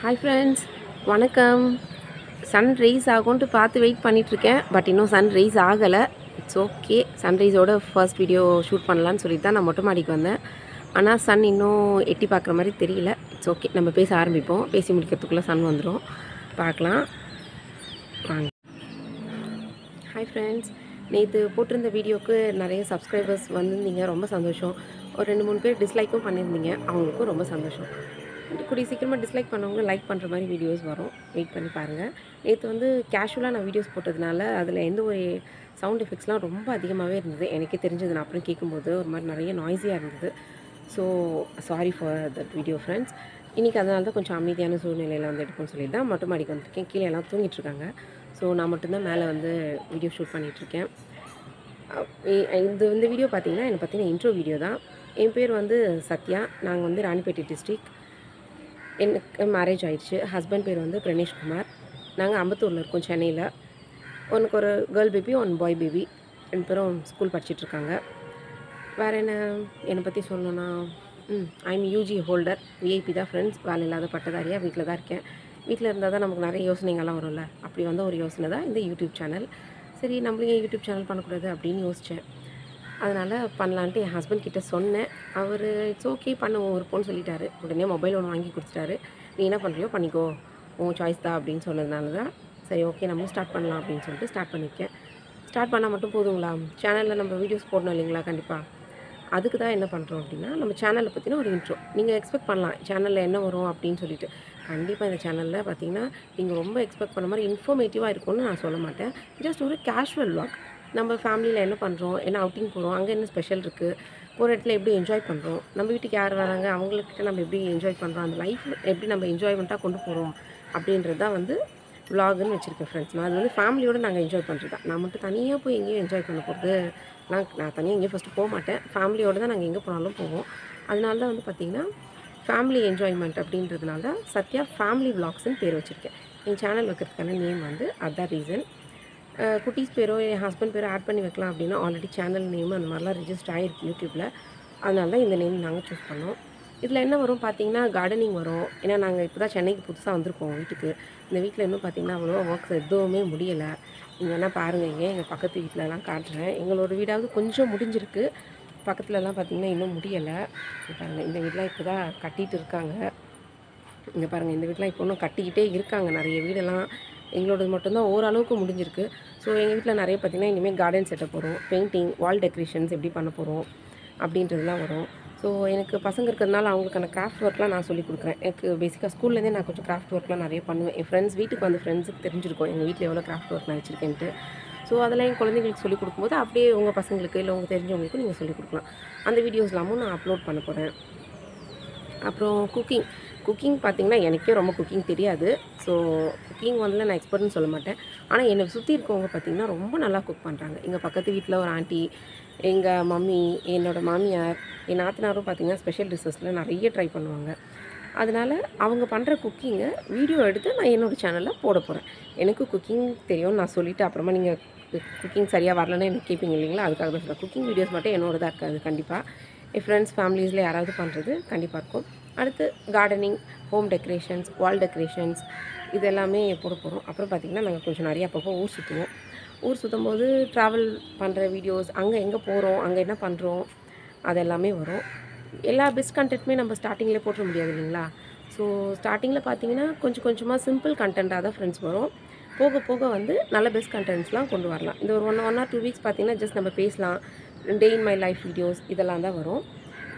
Hi friends வணக்கம். Sunrise ஆகும்ன்ட்டு பார்த்து வெயிட் பண்ணிகிட்ருக்கேன் பட் இன்னும் சன் ரைஸ் ஆகலை. இட்ஸ் ஓகே சன்ரைஸோட ஃபர்ஸ்ட் வீடியோ ஷூட் பண்ணலான்னு சொல்லிட்டு தான் நான் மொட்டை மாடிக்கு வந்தேன். ஆனால் சன் இன்னும் எட்டி பார்க்குற மாதிரி தெரியல. இட்ஸ் ஓகே நம்ம பேச ஆரம்பிப்போம். பேசி முடிக்கிறதுக்குள்ளே சன் வந்துடும் பார்க்கலாம். வாங்க. ஹாய் ஃப்ரெண்ட்ஸ் நேற்று போட்டிருந்த வீடியோக்கு நிறைய சப்ஸ்கிரைபர்ஸ் வந்திருந்தீங்க. ரொம்ப சந்தோஷம். ஒரு ரெண்டு மூணு பேர் டிஸ்லைக்கும் பண்ணியிருந்தீங்க. அவங்களுக்கும் ரொம்ப சந்தோஷம். கூடிய சீக்கிரமாக டிஸ்லைக் பண்ணவங்க லைக் பண்ணுற மாதிரி வீடியோஸ் வரும். வெயிட் பண்ணி பாருங்கள் நேற்று வந்து கேஷுவலாக நான் வீடியோஸ் போட்டதுனால அதில் எந்த ஒரு சவுண்ட் எஃபெக்ட்ஸ்லாம் ரொம்ப அதிகமாகவே இருந்தது. எனக்கே தெரிஞ்சது. நான் அப்புறம் கேட்கும்போது ஒரு மாதிரி நிறைய நாய்ஸியாக இருந்தது. So sorry for that video friends இன்றைக்கி அதனால தான் கொஞ்சம் அமைதியான சூழ்நிலையில் வந்து எடுப்போம்னு சொல்லி தான் மட்டும் மாடிக்கு வந்திருக்கேன். கீழே எல்லாம் தூங்கிட்டு இருக்காங்க. ஸோ நான் மட்டும்தான் மேலே வந்து வீடியோ ஷூட் பண்ணிகிட்ருக்கேன் இந்த இந்த வீடியோ பார்த்தீங்கன்னா என்னை பற்றின இன்ட்ரோ வீடியோ தான். என் பேர் வந்து சத்யா. நாங்கள் வந்து ராணிப்பேட்டை டிஸ்ட்ரிக் எனக்கு மேரேஜ் ஆயிடுச்சு. ஹஸ்பண்ட் பேர் வந்து பிரணேஷ்குமார் நாங்கள் அம்பத்தூரில் இருக்கோம் சென்னையில். உனக்கு ஒரு girl baby one boy baby ரெண்டு பேரும் ஸ்கூல் படிச்சிட்ருக்காங்க வேறு என்ன என்னை பற்றி சொல்லணுன்னா ம் ஐம் யூஜி ஹோல்டர் விஐபி தான் ஃப்ரெண்ட்ஸ் வேலை இல்லாத பட்டதாரியாக வீட்டில் தான் இருக்கேன். வீட்டில் இருந்தால் தான் நமக்கு நிறைய யோசனைகள்லாம் வரும்ல. அப்படி வந்த ஒரு யோசனை தான் இந்த யூடியூப் சேனல் சரி நம்மளும் ஏன் யூடியூப் சேனல் பண்ணக்கூடாது அப்படின்னு யோசித்தேன் அதனால் பண்ணலான்ட்டு என் ஹஸ்பண்ட் கிட்டே சொன்னேன். அவர் இட்ஸ் ஓகே பண்ணுவோம் இருப்போம்னு சொல்லிட்டாரு. உடனே மொபைல் ஒன்று வாங்கி கொடுத்துட்டாரு. நீ என்ன பண்ணுறியோ பண்ணிக்கோ. உன் சாய்ஸ் தான் அப்படின்னு சொன்னதுனால தான் சரி ஓகே நம்ம ஸ்டார்ட் பண்ணலாம் அப்படின்னு சொல்லிட்டு ஸ்டார்ட் பண்ணியிருக்கேன் ஸ்டார்ட் பண்ணால் மட்டும் போதுங்களா? சேனலில் நம்ம வீடியோஸ் போடணும் இல்லைங்களா? கண்டிப்பாக அதுக்கு தான் என்ன பண்ணுறோம் அப்படின்னா நம்ம சேனலை பற்றின ஒரு இன்ட்ரோ நீங்கள் எக்ஸ்பெக்ட் பண்ணலாம். சேனலில் என்ன வரும் அப்படின்னு சொல்லிட்டு. கண்டிப்பாக இந்த சேனலில் பார்த்தீங்கன்னா நீங்கள் ரொம்ப எக்ஸ்பெக்ட் பண்ண மாதிரி இன்ஃபர்மேட்டிவாக இருக்கும்னு நான் சொல்ல மாட்டேன். ஜஸ்ட் ஒரு கேஷுவல் வாக் நம்ம ஃபேமிலியில் என்ன பண்ணுறோம் என்ன அவுட்டிங் போகிறோம் அங்கே என்ன ஸ்பெஷல் இருக்குது போகிற இடத்துல எப்படி என்ஜாய் பண்ணுறோம் நம்ம வீட்டுக்கு யார் வராங்க? அவங்கக்கிட்ட நம்ம எப்படி என்ஜாய் பண்ணுறோம் அந்த லைஃப் எப்படி நம்ம என்ஜாய்மெண்ட்டாக கொண்டு போகிறோம் அப்படின்றது தான் வந்து விலாகுன்னு வச்சுருக்கேன் ஃப்ரெண்ட்ஸ் நான் அது வந்து ஃபேமிலியோடு நாங்கள் என்ஜாய் பண்ணுறது தான் நான் மட்டும் தனியாக போய் எங்கேயும் என்ஜாய் பண்ண போகிறது நான் நான் தனியாக எங்கேயும் ஃபஸ்ட்டு போக மாட்டேன். ஃபேமிலியோடு தான் நாங்கள் எங்கே போனாலும் போவோம். அதனால தான் வந்து பார்த்திங்கன்னா ஃபேமிலி என்ஜாய்மெண்ட் அப்படின்றதுனால தான் சத்யா ஃபேமிலி விலாக்ஸ்னு பேர் வச்சுருக்கேன். என் சேனல் வைக்கிறதுக்கான நேம் வந்து அதான் ரீசன் குட்டீஸ் பேரோ என் ஹஸ்பண்ட் பேரோ ஆட் பண்ணி வைக்கலாம் அப்படின்னா ஆல்ரெடி சேனல் நேம் அந்த மாதிரிலாம் ரிஜிஸ்டர் ஆகிருக்கு யூடியூப்பில் அதனால தான் இந்த நேம் நாங்கள் சூஸ் பண்ணோம். இதில் என்ன வரும் பார்த்தீங்கன்னா கார்டனிங் வரும். ஏன்னா நாங்கள் இப்போ தான் சென்னைக்கு புதுசாக வந்திருக்கோம் வீட்டுக்கு. இந்த வீட்டில் இன்னும் பார்த்தீங்கன்னா அவ்வளோவா ஒர்க்ஸ் எதுவுமே முடியலை. நீங்கள் என்ன பாருங்கள் இங்கே எங்கள் பக்கத்து வீட்டிலலாம் காட்டுறேன். எங்களோட வீடாவது கொஞ்சம் முடிஞ்சிருக்கு. பக்கத்துலலாம் பார்த்திங்கன்னா இன்னும் முடியலை. பாருங்கள் இந்த வீடெலாம் இப்போ தான் கட்டிகிட்டு இருக்காங்க. இங்கே பாருங்கள் இந்த வீட்டெலாம் இப்போ இன்னும் கட்டிக்கிட்டே இருக்காங்க. நிறைய வீடெல்லாம் எங்களோடது மட்டும்தான் ஓரளவுக்கு முடிஞ்சிருக்கு. ஸோ எங்கள் வீட்டில் நிறைய பார்த்திங்கன்னா இனிமேல் கார்டன் செட்டப் வரும் பெயிண்டிங் வால் டெக்கரேஷன்ஸ் எப்படி பண்ண போகிறோம் அப்படின்றதுலாம் வரும். ஸோ எனக்கு பசங்க இருக்கிறதுனால அவங்களுக்கான கிராஃப்ட் ஒர்க்லாம் நான் சொல்லி கொடுக்குறேன். எனக்கு பேசிக்காக ஸ்கூல்லேருந்தே நான் கொஞ்சம் கிராஃப்ட் ஒர்க்லாம் நிறைய பண்ணுவேன். என் ஃப்ரெண்ட்ஸ் வீட்டுக்கு வந்து ஃப்ரெண்ட்ஸுக்கு தெரிஞ்சிருக்கும் எங்கள் வீட்டில் எவ்வளோ கிராஃப்ட் ஒர்க் நான் வச்சுருக்கேன்ட்டு. ஸோ அதெல்லாம் என் குழந்தைங்களுக்கு சொல்லிக் கொடுக்கும்போது அப்படியே உங்கள் பசங்களுக்கு இல்லை உங்கள் தெரிஞ்சவங்களுக்கும் நீங்கள் சொல்லிக் கொடுக்கலாம். அந்த வீடியோஸ்லாமும் நான் அப்லோட் பண்ண போகிறேன் அப்புறம் குக்கிங் குக்கிங் பார்த்திங்கன்னா எனக்கே ரொம்ப குக்கிங் தெரியாது. ஸோ குக்கிங் வந்து நான் எக்ஸ்பர்ட்னு சொல்ல மாட்டேன். ஆனால் என்னை சுற்றி இருக்கவங்க பார்த்திங்கன்னா ரொம்ப நல்லா குக் பண்ணுறாங்க எங்கள் பக்கத்து வீட்டில் ஒரு ஆண்டி எங்கள் மம்மி என்னோடய மாமியார் என் நாத்தனாரும் பார்த்திங்கன்னா ஸ்பெஷல் டிஷ்ஷஸில் நிறைய ட்ரை பண்ணுவாங்க. அதனால் அவங்க பண்ணுற குக்கிங்கை வீடியோ எடுத்து நான் என்னோடய சேனலில் போட போகிறேன் எனக்கு குக்கிங் தெரியும்னு நான் சொல்லிவிட்டு அப்புறமா நீங்கள் குக்கிங் சரியாக வரலன்னு எனக்கு கேட்பீங்க இல்லைங்களா? அதுக்காக தான் சொல்கிறேன் குக்கிங் வீடியோஸ் மட்டும் என்னோடதாக இருக்காது. கண்டிப்பாக என் ஃப்ரெண்ட்ஸ் ஃபேமிலிஸில் யாராவது பண்ணுறது கண்டிப்பாக இருக்கும். அடுத்து gardening home decorations wall decorations இது எல்லாமே போட போகிறோம் அப்புறம் பார்த்திங்கன்னா நாங்கள் கொஞ்சம் நிறைய அப்பப்போ ஊர் சுற்றுவோம் ஊர் சுற்றும் போது ட்ராவல் பண்ணுற வீடியோஸ் அங்கே எங்கே போகிறோம் அங்கே என்ன பண்ணுறோம் அது எல்லாமே வரும். எல்லா பெஸ்ட் கண்டென்ட்டுமே நம்ம ஸ்டார்டிங்கில் போட்டுற முடியாது இல்லைங்களா? ஸோ ஸ்டார்டிங்கில் பார்த்தீங்கன்னா கொஞ்சம் கொஞ்சமாக சிம்பிள் கண்டென்ட்டாக தான் ஃப்ரெண்ட்ஸ் வரும். போக போக வந்து நல்ல பெஸ்ட் கண்டென்ட்ஸ்லாம் கொண்டு வரலாம். இந்த ஒரு one one or two weeks பார்த்திங்கன்னா ஜஸ்ட் நம்ம பேசலாம். Day in my life videos இதெல்லாம் தான் வரும்.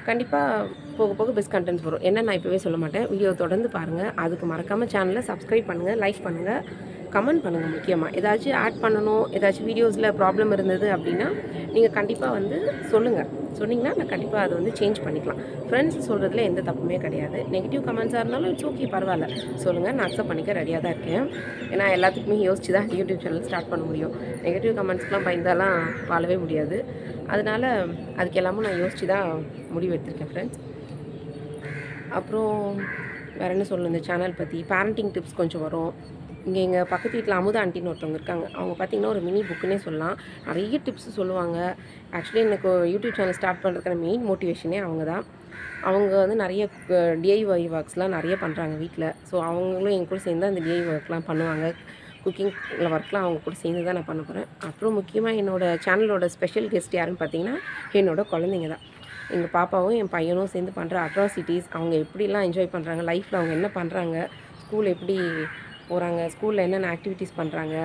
கண்டிப்பாக போக போக பெஸ்ட் கண்டென்ட்ஸ் வரும். என்ன நான் இப்போவே சொல்ல மாட்டேன். வீடியோ தொடர்ந்து பாருங்கள் அதுக்கு மறக்காமல் சேனலை சப்ஸ்கிரைப் பண்ணுங்கள் லைக் பண்ணுங்கள் கமெண்ட் பண்ணுங்கள் முக்கியமாக ஏதாச்சும் ஆட் பண்ணணும் ஏதாச்சும் வீடியோஸில் ப்ராப்ளம் இருந்தது அப்படின்னா நீங்கள் கண்டிப்பாக வந்து சொல்லுங்கள் சொன்னிங்கன்னா நான் கண்டிப்பாக அதை வந்து சேஞ்ச் பண்ணிக்கலாம். ஃப்ரெண்ட்ஸ் சொல்கிறதுல எந்த தப்புமே கிடையாது. நெகட்டிவ் கமெண்ட்ஸாக இருந்தாலும் இட்ஸ் ஓகே பரவாயில்ல. சொல்லுங்கள் நான் அக்செப்ட் பண்ணிக்க ரெடியாக தான் இருக்கேன். ஏன்னா எல்லாத்துக்குமே யோசிச்சு தான் யூடியூப் சேனல் ஸ்டார்ட் பண்ண முடியும். நெகட்டிவ் கமெண்ட்ஸ்லாம் பயந்தாலாம் வாழவே முடியாது. அதனால் அதுக்கு எல்லாமும் நான் யோசித்து தான் முடிவு எடுத்திருக்கேன் ஃப்ரெண்ட்ஸ் அப்புறம் வேறு என்ன சொல்லணும் இந்த சேனல் பற்றி பேரண்டிங் டிப்ஸ் கொஞ்சம் வரும். இங்கே எங்கள் பக்கத்து வீட்டில் அமுதா ஆண்டின்னு ஒருத்தவங்க இருக்காங்க. அவங்க பார்த்திங்கன்னா ஒரு மினி புக்குன்னே சொல்லலாம். நிறைய டிப்ஸ் சொல்லுவாங்க. ஆக்சுவலி எனக்கு யூடியூப் சேனல் ஸ்டார்ட் பண்ணுறதுக்கான மெயின் மோட்டிவேஷனே அவங்க தான். அவங்க வந்து நிறைய டிஐஒய் ஒர்க்ஸ்லாம் நிறைய பண்ணுறாங்க வீட்டில் ஸோ அவங்களும் என் கூட சேர்ந்து அந்த டிஐ ஒர்க்லாம் பண்ணுவாங்க. குக்கிங் ஒர்க்லாம் அவங்க கூட சேர்ந்து தான் நான் பண்ண போகிறேன் அப்புறம் முக்கியமாக என்னோடய சேனலோட ஸ்பெஷல் கெஸ்ட் யாருன்னு பார்த்தீங்கன்னா என்னோட குழந்தைங்க தான். எங்கள் பாப்பாவும் என் பையனும் சேர்ந்து பண்ணுற அட்ராசிட்டிஸ் அவங்க எப்படிலாம் என்ஜாய் பண்ணுறாங்க லைஃப்பில் அவங்க என்ன பண்ணுறாங்க ஸ்கூல் எப்படி போகிறாங்க ஸ்கூலில் என்னென்ன ஆக்டிவிட்டீஸ் பண்ணுறாங்க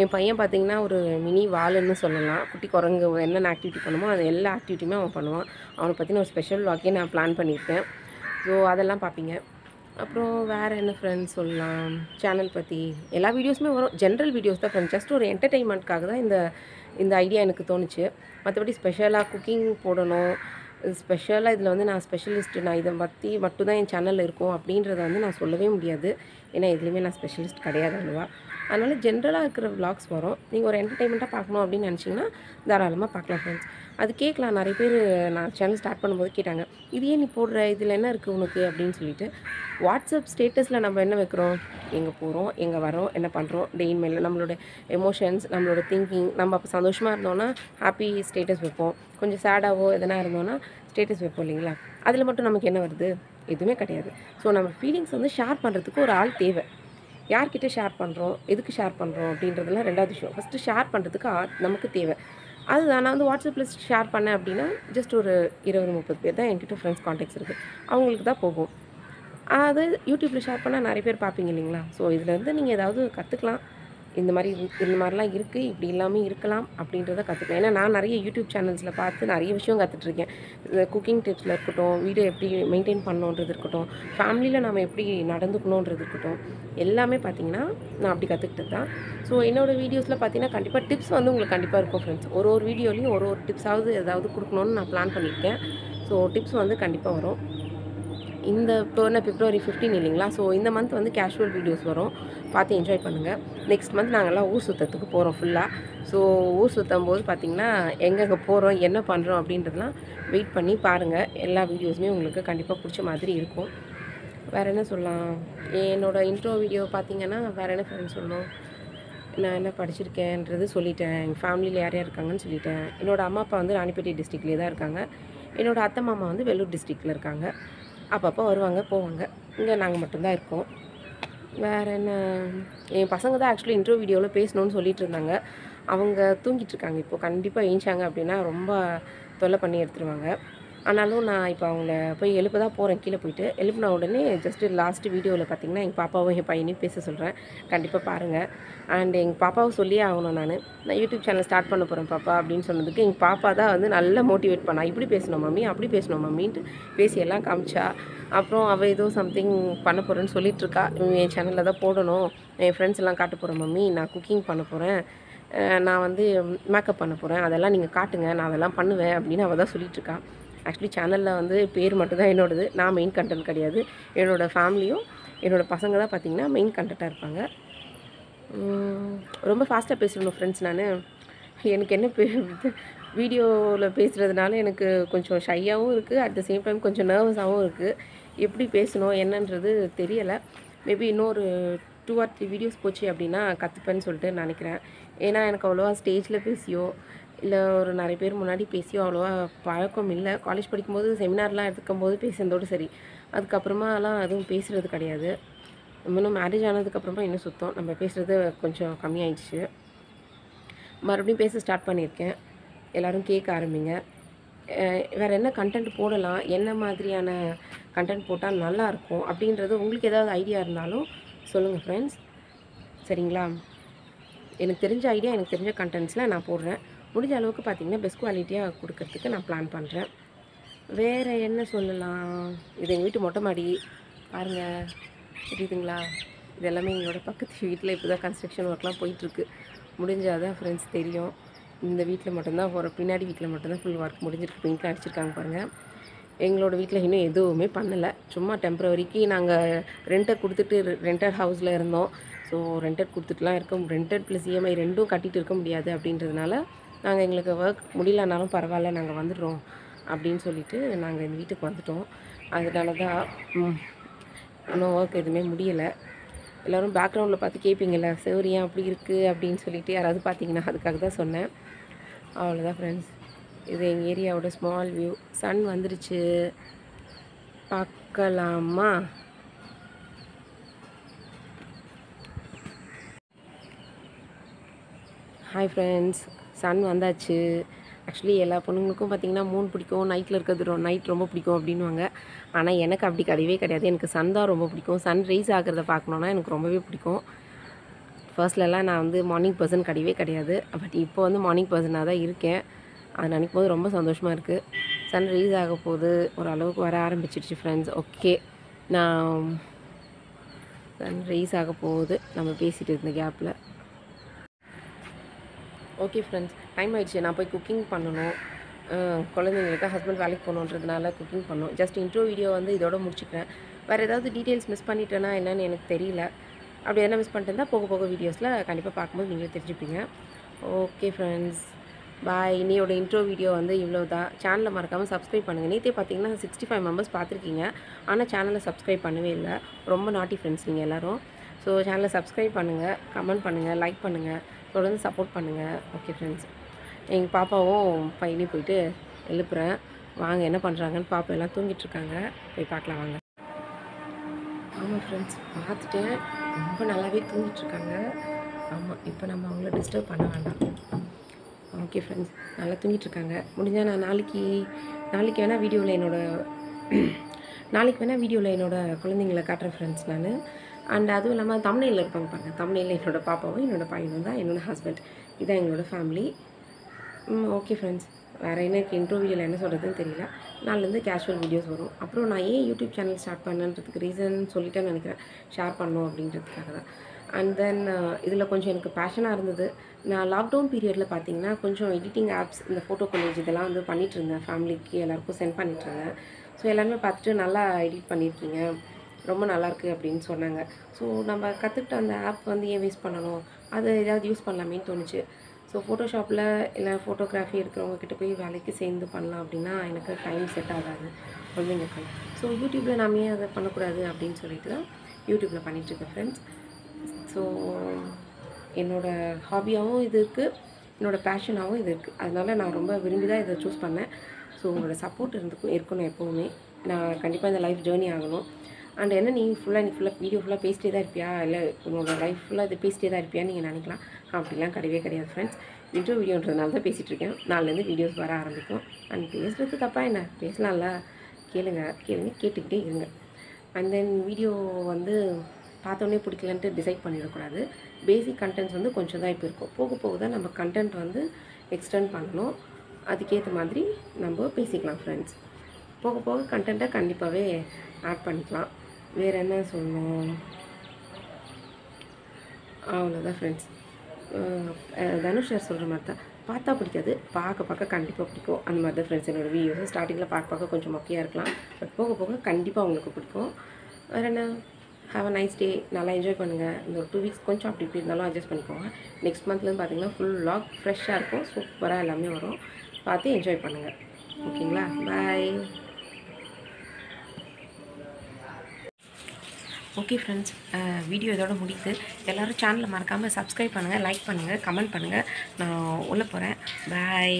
என் பையன் பார்த்தீங்கன்னா ஒரு மினி வாலுன்னு சொல்லலாம். குட்டி குரங்கு என்னென்ன ஆக்டிவிட்டி பண்ணுமோ அது எல்லா ஆக்டிவிட்டியுமே அவன் பண்ணுவான். அவனை பற்றின ஒரு ஸ்பெஷல் வாக்கே நான் பிளான் பண்ணியிருக்கேன். ஸோ அதெல்லாம் பார்ப்பீங்க அப்புறம் வேறு என்ன ஃப்ரெண்ட்ஸ் சொல்லலாம்? சேனல் பற்றி எல்லா வீடியோஸுமே வரும். ஜென்ரல் வீடியோஸ் தான் ஃப்ரெண்ட்ஸ் ஜஸ்ட் ஒரு என்டர்டெயின்மெண்ட்காக தான் இந்த இந்த ஐடியா எனக்கு தோணுச்சு. மற்றபடி ஸ்பெஷலாக குக்கிங் போடணும். ஸ்பெஷலாக இதில் வந்து நான் ஸ்பெஷலிஸ்ட்டு நான் இதை பற்றி மட்டும்தான் என் சேனலில் இருக்கும் அப்படின்றத வந்து நான் சொல்லவே முடியாது. ஏன்னா எதுலேயுமே நான் ஸ்பெஷலிஸ்ட் கிடையாது அல்லவா? அதனால் ஜென்ரலாக இருக்கிற vlogs வரும். நீங்கள் ஒரு என்டர்டைன்மெண்ட்டாக பார்க்கணும் அப்படின்னு நினச்சிங்கன்னா தாராளமாக பார்க்கலாம் ஃப்ரெண்ட்ஸ் அது கேட்கலாம். நிறைய பேர் நான் சேனல் ஸ்டார்ட் பண்ணும்போது கேட்டாங்க. இது ஏன் நீ போடுற? இதில் என்ன இருக்குது உனக்கு? அப்படின்னு சொல்லிட்டு வாட்ஸ்அப் ஸ்டேட்டஸில் நம்ம என்ன வைக்கிறோம்? எங்கே போகிறோம் எங்கே வரோம் என்ன பண்ணுறோம் டெயின் மேலே நம்மளோட எமோஷன்ஸ் நம்மளோட திங்கிங் நம்ம அப்போ சந்தோஷமாக இருந்தோன்னா ஹாப்பி ஸ்டேட்டஸ் வைப்போம். கொஞ்சம் சேடாகவோ எதனா இருந்தோன்னா ஸ்டேட்டஸ் வைப்போம் இல்லைங்களா? அதில் மட்டும் நமக்கு என்ன வருது? எதுவுமே கிடையாது. ஸோ நம்ம ஃபீலிங்ஸ் வந்து ஷேர் பண்ணுறதுக்கு ஒரு ஆள் தேவை. யார்கிட்ட ஷேர் பண்ணுறோம் எதுக்கு ஷேர் பண்ணுறோம் அப்படின்றதுலாம் ரெண்டாவது விஷயம். ஃபஸ்ட்டு ஷேர் பண்ணுறதுக்கு ஆள் நமக்கு தேவை. அதுதான் நான் வந்து வாட்ஸ்அப்பில் ஷேர் பண்ணேன் அப்படின்னா ஜஸ்ட் ஒரு இருபது முப்பது பேர் தான் என்கிட்ட ஃப்ரெண்ட்ஸ் காண்டாக்ட்ஸ் இருக்குது அவங்களுக்கு தான் போகும். அது யூடியூப்பில் ஷேர் பண்ணால் நிறைய பேர் பார்ப்பீங்க இல்லைங்களா? ஸோ இதில் இருந்து நீங்கள் ஏதாவது கற்றுக்கலாம் இந்த மாதிரி இந்த மாதிரிலாம் இருக்குது இப்படி இல்லாமல் இருக்கலாம் அப்படின்றத கற்றுக்கலாம் ஏன்னா நான் நிறைய யூடியூப் சேனல்ஸில் பார்த்து நிறைய விஷயம் கற்றுட்ருக்கேன் குக்கிங் டிப்ஸில் இருக்கட்டும் வீடியோ எப்படி மெயின்டைன் பண்ணணுன்றது இருக்கட்டும் ஃபேமிலியில் நம்ம எப்படி நடந்துக்கணுன்றது இருக்கட்டும் எல்லாமே பார்த்தீங்கன்னா நான் அப்படி கற்றுக்கிட்டது தான். ஸோ என்னோடய வீடியோஸில் பார்த்தீங்கன்னா கண்டிப்பாக டிப்ஸ் வந்து உங்களுக்கு கண்டிப்பாக இருக்கும் ஃப்ரெண்ட்ஸ் ஒரு ஒரு வீடியோலையும் ஒரு ஒரு டிப்ஸாவது ஏதாவது கொடுக்கணுன்னு நான் பிளான் பண்ணியிருக்கேன். ஸோ டிப்ஸ் வந்து கண்டிப்பாக வரும். இந்த இப்போ என்ன பிப்ரவரி 15 இல்லைங்களா? ஸோ இந்த மந்த் வந்து கேஷுவல் வீடியோஸ் வரும். பார்த்து என்ஜாய் பண்ணுங்கள் நெக்ஸ்ட் மந்த் நாங்கள்லாம் ஊர் சுற்றத்துக்கு போகிறோம் ஃபுல்லாக ஸோ ஊர் சுற்றும் போது பார்த்திங்கன்னா எங்கெங்கே போகிறோம் என்ன பண்ணுறோம் அப்படின்றதெல்லாம் வெயிட் பண்ணி பாருங்கள் எல்லா வீடியோஸுமே உங்களுக்கு கண்டிப்பாக பிடிச்ச மாதிரி இருக்கும். வேறு என்ன சொல்லலாம்? என்னோடய இன்ட்ரோ வீடியோ பார்த்தீங்கன்னா வேறு என்ன ஃப்ரெண்ட்ஸ் சொல்லணும்? நான் என்ன படிச்சிருக்கேன்றது சொல்லிட்டேன். எங்கள் ஃபேமிலியில் யார் யார் இருக்காங்கன்னு சொல்லிட்டேன். என்னோடய அம்மா அப்பா வந்து ராணிப்பேட்டை டிஸ்ட்ரிக்ட்லேயே தான் இருக்காங்க. என்னோடய அத்தை மாமா வந்து வெள்ளூர் டிஸ்ட்ரிக்டில் இருக்காங்க. அப்பப்போ வருவாங்க போவாங்க. இங்கே நாங்கள் மட்டும்தான் இருக்கோம். வேறு என்ன? என் பசங்க தான் ஆக்சுவலி இன்ட்ரோ வீடியோவில் பேசணும்னு சொல்லிட்டு இருந்தாங்க. அவங்க தூங்கிட்டு இருக்காங்க. இப்போ கண்டிப்பாக ஏஞ்சாங்க அப்படின்னா ரொம்ப தொல்லை பண்ணி எடுத்துருவாங்க. ஆனாலும் நான் இப்போ அவங்கள போய் எழுப்ப தான் போகிறேன் கீழே போயிட்டு எழுப்பின உடனே ஜஸ்ட்டு லாஸ்ட் வீடியோவில் பார்த்திங்கன்னா எங்கள் பாப்பாவும் என் பையனையும் பேச சொல்கிறேன் கண்டிப்பாக பாருங்கள் அண்ட் எங்கள் பாப்பாவை சொல்லியே ஆகணும் நான். நான் யூடியூப் சேனல் ஸ்டார்ட் பண்ண போகிறேன் பாப்பா அப்படின்னு சொன்னதுக்கு எங்கள் பாப்பா தான் வந்து நல்லா மோட்டிவேட் பண்ணா. இப்படி பேசணும் மம்மி அப்படி பேசணும் மம்மின்ட்டு பேசி எல்லாம் காமிச்சா. அப்புறம் அவள் ஏதோ சம்திங் பண்ண போகிறேன்னு சொல்லிட்டு இருக்கா. என் சேனலில் தான் போடணும். என் ஃப்ரெண்ட்ஸ் எல்லாம் காட்ட போகிறேன் மம்மி. நான் குக்கிங் பண்ண போகிறேன் நான் வந்து மேக்கப் பண்ண போகிறேன் அதெல்லாம் நீங்கள் காட்டுங்க. நான் அதெல்லாம் பண்ணுவேன் அப்படின்னு அவள் தான் சொல்லிட்டு ஆக்சுவலி சேனலில் வந்து பேர் மட்டும்தான் என்னோடது. நான் மெயின் கண்டென்ட் கிடையாது. என்னோடய ஃபேமிலியும் என்னோடய பசங்க தான் பார்த்தீங்கன்னா மெயின் கண்டென்ட்டாக இருப்பாங்க. ரொம்ப ஃபாஸ்ட்டாக பேசணும் ஃப்ரெண்ட்ஸ் நான். எனக்கு என்ன வீடியோவில் பேசுகிறதுனால எனக்கு கொஞ்சம் ஷையாகவும் இருக்குது அட் த சேம் டைம் கொஞ்சம் நர்வஸாகவும் இருக்குது எப்படி பேசணும் என்னன்றது தெரியலை. மேபி இன்னொரு டூ ஆர் த்ரீ வீடியோஸ் போச்சு அப்படின்னா கற்றுப்பேன்னு சொல்லிட்டு நினைக்கிறேன். ஏன்னா எனக்கு அவ்வளோவா ஸ்டேஜில் பேசியோ இல்லை ஒரு நிறைய பேர் முன்னாடி பேசியும் அவ்வளோவா பழக்கம் இல்லை. காலேஜ் படிக்கும்போது செமினார்லாம் எடுக்கும்போது பேசுனதோடு சரி. அதுக்கப்புறமாலாம் எதுவும் பேசுகிறது கிடையாது. இன்னும் மேரேஜ் ஆனதுக்கப்புறமா இன்னும் சுத்தம். நம்ம பேசுகிறது கொஞ்சம் கம்மியாயிடுச்சு. மறுபடியும் பேச ஸ்டார்ட் பண்ணியிருக்கேன். எல்லோரும் கேட்க ஆரம்பிங்க. வேறு என்ன கண்டென்ட் போடலாம்? என்ன மாதிரியான கண்டென்ட் போட்டால் நல்லாயிருக்கும் அப்படின்றது உங்களுக்கு ஏதாவது ஐடியா இருந்தாலும் சொல்லுங்கள் ஃப்ரெண்ட்ஸ் சரிங்களா? எனக்கு தெரிஞ்ச ஐடியா எனக்கு தெரிஞ்ச கண்டென்ட்ஸில் நான் போடுறேன். முடிஞ்ச அளவுக்கு பார்த்திங்கன்னா பெஸ்ட் குவாலிட்டியாக கொடுக்கறதுக்கு நான் பிளான் பண்ணுறேன் வேறு என்ன சொல்லலாம்? இது எங்கள் வீட்டு மொட்டை மாடி. பாருங்கள் தெரியுதுங்களா? இது எல்லாமே எங்களோட பக்கத்து வீட்டில் இப்போ தான் கன்ஸ்ட்ரக்ஷன் ஒர்க்லாம் போயிட்டுருக்கு. முடிஞ்சால் தான் ஃப்ரெண்ட்ஸ் தெரியும். இந்த வீட்டில் மட்டும்தான் ஒரு பின்னாடி வீட்டில் மட்டும்தான் ஃபுல் ஒர்க் முடிஞ்சிருக்கு. பெயிண்ட்லாம் அடிச்சிருக்காங்க பாருங்கள் எங்களோட வீட்டில் இன்னும் எதுவுமே பண்ணலை. சும்மா டெம்பரவரிக்கு நாங்கள் ரெண்டர் கொடுத்துட்டு ரெண்டட் ஹவுஸில் இருந்தோம். ஸோ ரெண்டட் கொடுத்துட்டுலாம் இருக்க ரெண்டட் ப்ளஸ் இஎம்ஐ ரெண்டும் கட்டிகிட்டு இருக்க முடியாது அப்படின்றதுனால நாங்கள் எங்களுக்கு ஒர்க் முடியலனாலும் பரவாயில்ல நாங்கள் வந்துடுறோம் அப்படின்னு சொல்லிட்டு நாங்கள் எங்கள் வீட்டுக்கு வந்துட்டோம். அதனால தான் இன்னும் ஒர்க் எதுவுமே முடியலை. எல்லோரும் பேக்ரவுண்டில் பார்த்து கேட்பீங்கள்ல சௌரியம் ஏன் அப்படி இருக்குது அப்படின்னு சொல்லிட்டு யாராவது பார்த்தீங்கன்னா அதுக்காக தான் சொன்னேன். அவ்வளோதான் ஃப்ரெண்ட்ஸ் இது எங்கள் ஏரியாவோட ஸ்மால் வியூ சன் வந்துருச்சு. பார்க்கலாமா? ஹாய் ஃப்ரெண்ட்ஸ் சன் வந்தாச்சு. ஆக்சுவலி எல்லா பொண்ணுங்களுக்கும் பார்த்திங்கன்னா மூன் பிடிக்கும். நைட்டில் இருக்கிறது நைட் ரொம்ப பிடிக்கும் அப்படின்வாங்க ஆனால் எனக்கு அப்படி கிடையவே கிடையாது. எனக்கு சன் தான் ரொம்ப பிடிக்கும். சன் ரைஸ் ஆகிறத பார்க்கணுன்னா எனக்கு ரொம்பவே பிடிக்கும். ஃபர்ஸ்ட்லலாம் நான் வந்து மார்னிங் பர்சன் கிடையவே கிடையாது. பட் இப்போ வந்து மார்னிங் பர்சனாக தான் இருக்கேன். அது நினைக்கும் போது ரொம்ப சந்தோஷமாக இருக்குது சன் ரைஸ் ஆக போகுது ஓரளவுக்கு வர ஆரம்பிச்சிடுச்சு ஃப்ரெண்ட்ஸ் ஓகே நான் சன் ரைஸ் ஆக போகுது. நம்ம பேசிகிட்டு இருந்த கேப்பில் ஓகே ஃப்ரெண்ட்ஸ் டைம் ஆயிடுச்சு. நான் போய் குக்கிங் பண்ணணும். குழந்தைங்களுக்கு ஹஸ்பண்ட் வேலைக்கு போகணுன்றதுனால குக்கிங் பண்ணணும். ஜஸ்ட் இன்ட்ரோ வீடியோ வந்து இதோட முடிச்சுக்கிறேன். வேறு ஏதாவது டீட்டெயில்ஸ் மிஸ் பண்ணிட்டேன்னா என்னன்னு எனக்கு தெரியல. அப்படி என்ன மிஸ் பண்ணிட்டு போக போக வீடியோஸில் கண்டிப்பாக பார்க்கும்போது நீங்களே தெரிஞ்சுப்பீங்க. ஓகே ஃப்ரெண்ட்ஸ் பாய் இன்னையோட இன்ட்ரோ வீடியோ வந்து இவ்வளோ தான் சேனலை மறக்காமல் சப்ஸ்கிரைப் பண்ணுங்கள் நேற்றே பார்த்தீங்கன்னா சிக்ஸ்டி ஃபைவ் மெம்பர்ஸ் பார்த்துருக்கீங்க. ஆனால் சேனலை சப்ஸ்கிரைப் பண்ணவே இல்லை. ரொம்ப நாட்டி ஃப்ரெண்ட்ஸ் நீங்கள் எல்லோரும். ஸோ சேனலை சப்ஸ்கிரைப் பண்ணுங்கள் கமெண்ட் பண்ணுங்கள் லைக் பண்ணுங்கள் தொடர்ந்து சப்போர்ட் பண்ணுங்கள் ஓகே ஃப்ரெண்ட்ஸ் எங்கள் பாப்பாவும் பையனையும் போயிட்டு எழுப்புறேன். வாங்க என்ன பண்ணுறாங்கன்னு பாப்பா எல்லாம் தூங்கிட்டு இருக்காங்க. போய் பார்க்கலாம் வாங்க. ஆமாம் ஃப்ரெண்ட்ஸ் பார்த்துட்டேன் ரொம்ப நல்லாவே தூங்கிட்டுருக்காங்க ஆமாம் இப்போ நம்ம அவங்கள டிஸ்டர்ப் பண்ண வேண்டாம். ஓகே ஃப்ரெண்ட்ஸ் நல்லா தூங்கிட்டுருக்காங்க முடிஞ்சால் நான் நாளைக்கு நாளைக்கு வேணால் வீடியோவில் என்னோடய நாளைக்கு வேணால் வீடியோவில் என்னோடய குழந்தைங்கள காட்டுறேன் ஃப்ரெண்ட்ஸ் நான். அண்ட் அதுவும் இல்லாமல் தமிழில் இருப்பாங்க பாருங்கள் தமிழில் என்னோட பாப்பாவும் என்னோட பையனும் தான் என்னோட ஹஸ்பண்ட் இதுதான் எங்களோட ஃபேமிலி ஓகே ஃப்ரெண்ட்ஸ் வேறு எனக்கு இன்ட்ரோ வீடியோவில் என்ன சொல்கிறதுன்னு தெரியல. நாளிலேருந்து கேஷுவல் வீடியோஸ் வரும். அப்புறம் நான் ஏன் யூடியூப் சேனல் ஸ்டார்ட் பண்ணன்றதுக்கு ரீசன் சொல்லிட்டேன்னு நினைக்கிறேன். ஷேர் பண்ணணும் அப்படின்றதுக்காக தான். அண்ட் தென் இதில் கொஞ்சம் எனக்கு பேஷனாக இருந்தது. நான் லாக்டவுன் பீரியடில் பார்த்தீங்கன்னா கொஞ்சம் எடிட்டிங் ஆப்ஸ் இந்த ஃபோட்டோ காலேஜ் இதெல்லாம் வந்து பண்ணிகிட்ருந்தேன் ஃபேமிலிக்கு எல்லாருக்கும் சென்ட் பண்ணிட்டு இருந்தேன். ஸோ எல்லாருமே பார்த்துட்டு நல்லா எடிட் பண்ணியிருக்கீங்க ரொம்ப நல்லாயிருக்கு அப்படின்னு சொன்னாங்க. ஸோ நம்ம கற்றுக்கிட்ட அந்த ஆப் வந்து ஏன் வேஸ்ட் பண்ணணும்? அதை ஏதாவது யூஸ் பண்ணலாமேன்னு தோணுச்சு. ஸோ ஃபோட்டோஷாப்பில் இல்லை ஃபோட்டோகிராஃபி இருக்கிறவங்க கிட்ட போய் வேலைக்கு சேர்ந்து பண்ணலாம் அப்படின்னா எனக்கு டைம் செட் ஆகாது. குழந்தைங்களுக்கு ஸோ யூடியூப்பில் நாமே ஏன் அதை பண்ணக்கூடாது அப்படின்னு சொல்லிட்டு தான் யூடியூப்பில் பண்ணிகிட்ருக்கேன் ஃப்ரெண்ட்ஸ் ஸோ என்னோடய ஹாபியாகவும் இது இருக்குது என்னோடய பேஷனாகவும் இது இருக்குது அதனால் நான் ரொம்ப விரும்பி தான் இதை சூஸ் பண்ணேன். ஸோ உங்களோட சப்போர்ட் இருந்துக்கும் இருக்கணும் எப்போவுமே. நான் கண்டிப்பாக இந்த லைஃப் ஜேர்னி ஆகணும். அண்ட் என்ன நீ ஃபுல்லாக நீ ஃபுல்லாக வீடியோ ஃபுல்லாக பேசிட்டே தான் இருப்பியா? இல்லை உன்னோட லைஃப் ஃபுல்லாக இது பேசிட்டே தான் இருப்பியான்னு நீங்கள் நினைக்கலாம். அப்படிலாம் கிடையவே கிடையாது ஃப்ரெண்ட்ஸ் இன்ட்ரோ வீடியோன்றதுனால தான் பேசிகிட்டு இருக்கேன். நாலுலேருந்து வீடியோஸ் வர ஆரம்பிக்கும். அண்ட் பேசுகிறது தப்பாக என்ன? பேசலாம்ல. கேளுங்க கேளுங்க கேட்டுக்கிட்டே இருங்க. அண்ட் தென் வீடியோ வந்து பார்த்தோன்னே பிடிக்கலன்ட்டு டிசைட் பண்ணிடக்கூடாது. பேசிக் கண்டென்ட்ஸ் வந்து கொஞ்சம் தான் இப்போ இருக்கும். போக போக தான் நம்ம கண்டென்ட் வந்து எக்ஸ்டெண்ட் பண்ணணும். அதுக்கேற்ற மாதிரி நம்ம பேசிக்கலாம் ஃப்ரெண்ட்ஸ் போக போக கண்டென்ட்டை கண்டிப்பாகவே ஆட் பண்ணிக்கலாம். வேறு என்ன சொல்லணும்? அவ்வளோதான் ஃப்ரெண்ட்ஸ் தனுஷ் சார் சொல்கிற மாதிரி தான். பார்த்தா பிடிக்காது. பார்க்க பார்க்க கண்டிப்பாக பிடிக்கும். அந்த மாதிரி தான் ஃப்ரெண்ட்ஸ் என்னோடய வீடியோஸ் ஸ்டார்டிங்கில் பார்க்க பார்க்க கொஞ்சம் மொக்கையாக இருக்கலாம். பட் போக போக கண்டிப்பாக உங்களுக்கு பிடிக்கும். வேறு என்ன? ஹாவ் அ நைஸ் டே நல்லா என்ஜாய் பண்ணுங்கள் இந்த ஒரு டூ வீக்ஸ் கொஞ்சம் அப்படி இப்படி இருந்தாலும் அட்ஜஸ்ட் பண்ணிக்கோங்க. நெக்ஸ்ட் மந்த்லேருந்து பார்த்தீங்கன்னா ஃபுல் லாக் ஃப்ரெஷ்ஷாக இருக்கும். சூப்பராக எல்லாமே வரும். பார்த்து என்ஜாய் பண்ணுங்கள் ஓகேங்களா? பாய் ஓகே ஃப்ரெண்ட்ஸ் வீடியோ இதோட முடியுது எல்லோரும் சேனலை மறக்காமல் சப்ஸ்கிரைப் பண்ணுங்கள் லைக் பண்ணுங்கள் கமெண்ட் பண்ணுங்கள் நான் உள்ளே போகிறேன் பாய்